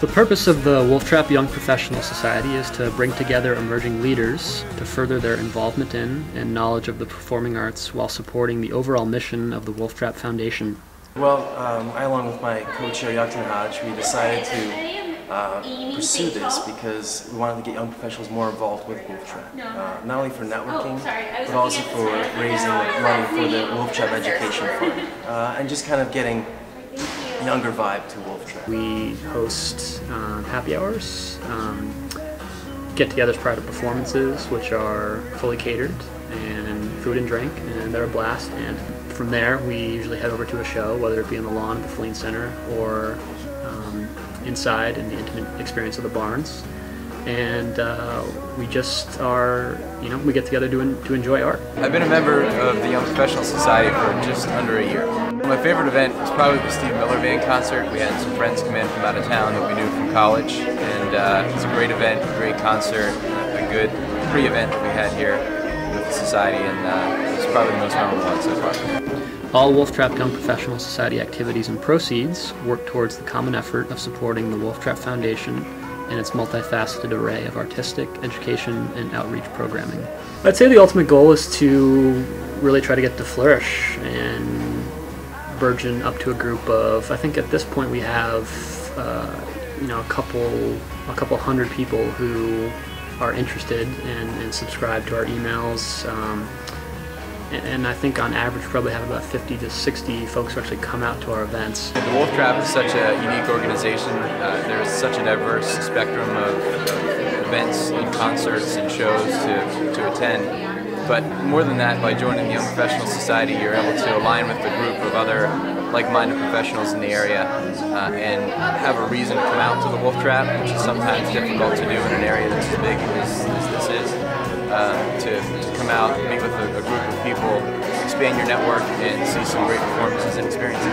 The purpose of the Wolf Trap Young Professional Society is to bring together emerging leaders to further their involvement in and knowledge of the performing arts while supporting the overall mission of the Wolf Trap Foundation. Well, um, I, along with my co-chair Yaktan Hodge, we decided to uh, pursue this because we wanted to get young professionals more involved with Wolf Trap. Uh, not only for networking, but also for raising money for the Wolf Trap Education Fund. Uh, and just kind of getting younger vibe to Wolf Trap. We host um, happy hours, um, get-togethers prior to performances, which are fully catered, and food and drink, and they're a blast. And from there, we usually head over to a show, whether it be on the lawn at the Filene Center or um, inside in the intimate experience of the barns and uh, we just are, you know, we get together to, to enjoy art. I've been a member of the Young Professional Society for just under a year. My favorite event was probably the Steve Miller Band concert. We had some friends come in from out of town that we knew from college, and uh, it was a great event, a great concert, a good pre-event that we had here with the society, and uh, it's probably the most memorable one so far. All Wolf Trap Young Professional Society activities and proceeds work towards the common effort of supporting the Wolf Trap Foundation and its multifaceted array of artistic, education, and outreach programming. I'd say the ultimate goal is to really try to get to flourish and burgeon up to a group of. I think at this point we have, uh, you know, a couple, a couple hundred people who are interested and, and subscribe to our emails. Um, and I think on average probably have about 50 to 60 folks who actually come out to our events. The Wolf Trap is such a unique organization. Uh, there's such a diverse spectrum of, of, events and concerts and shows to, to attend. But more than that, by joining the Young Professional Society, you're able to align with a group of other like-minded professionals in the area uh, and have a reason to come out to the Wolf Trap, which is sometimes difficult to do in an area that's as big as, as this is. Uh, to, to, come out, meet with a, a, group of people, expand your network, and see some great performances and experiences.